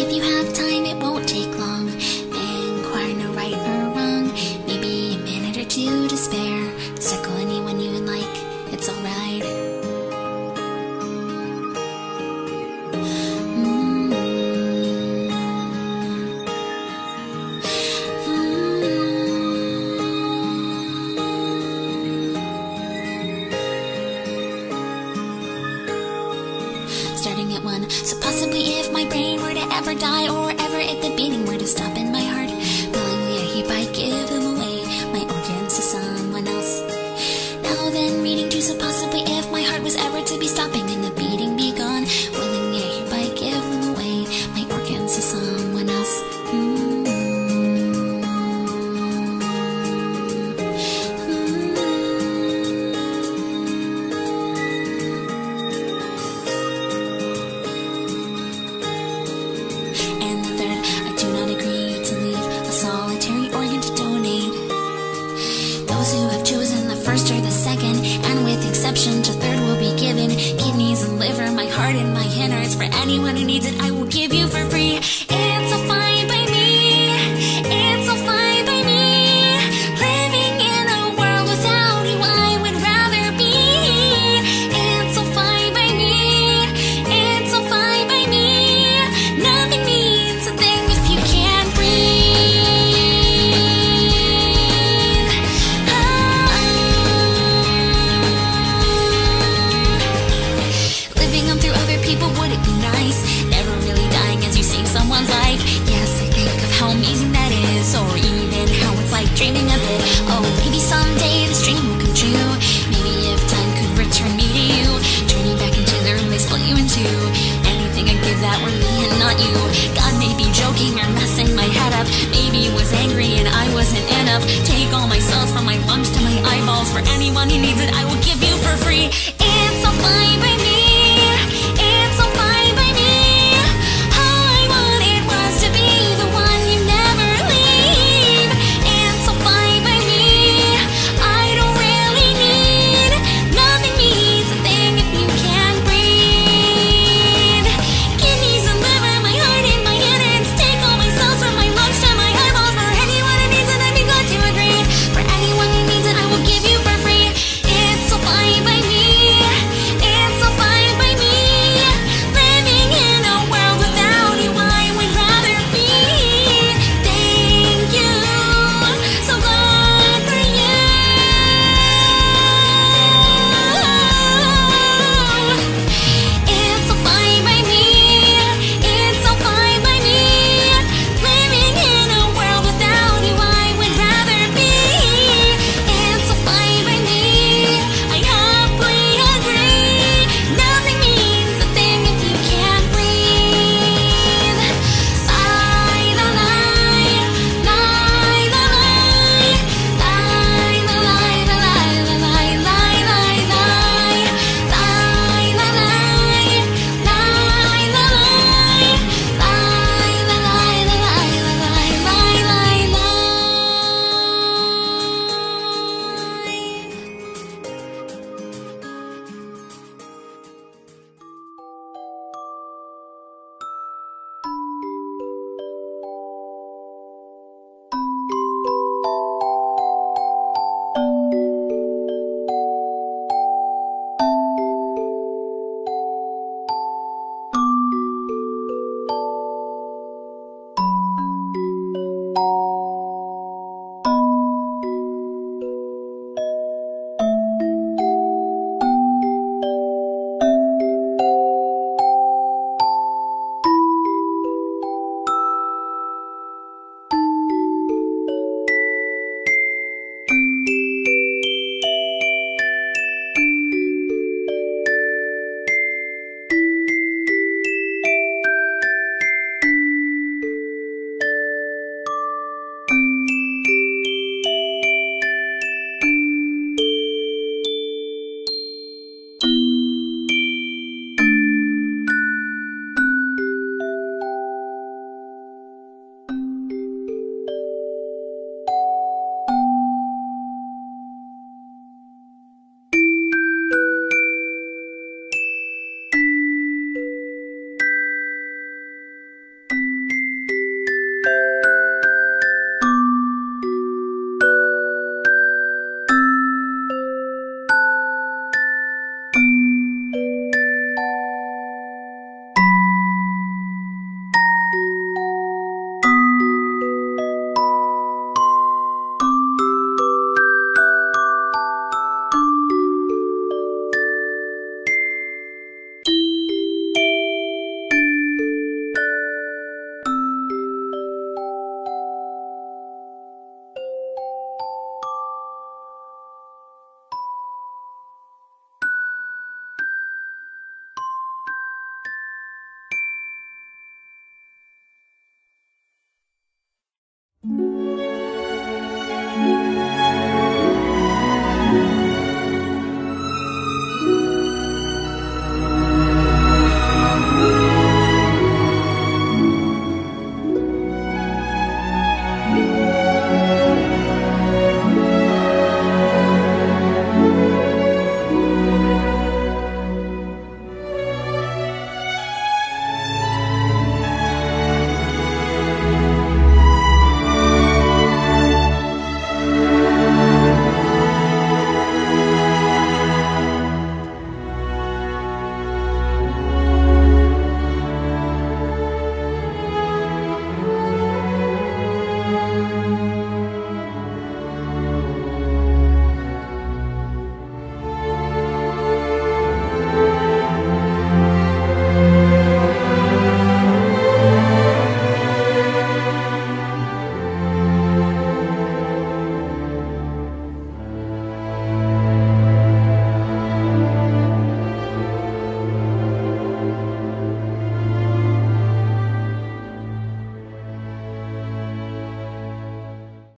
If you have die or ever at the beating were to stop in my heart. heart and my innards for anyone who needs it. I will give you for free. anyone who needs it, I will give you for free.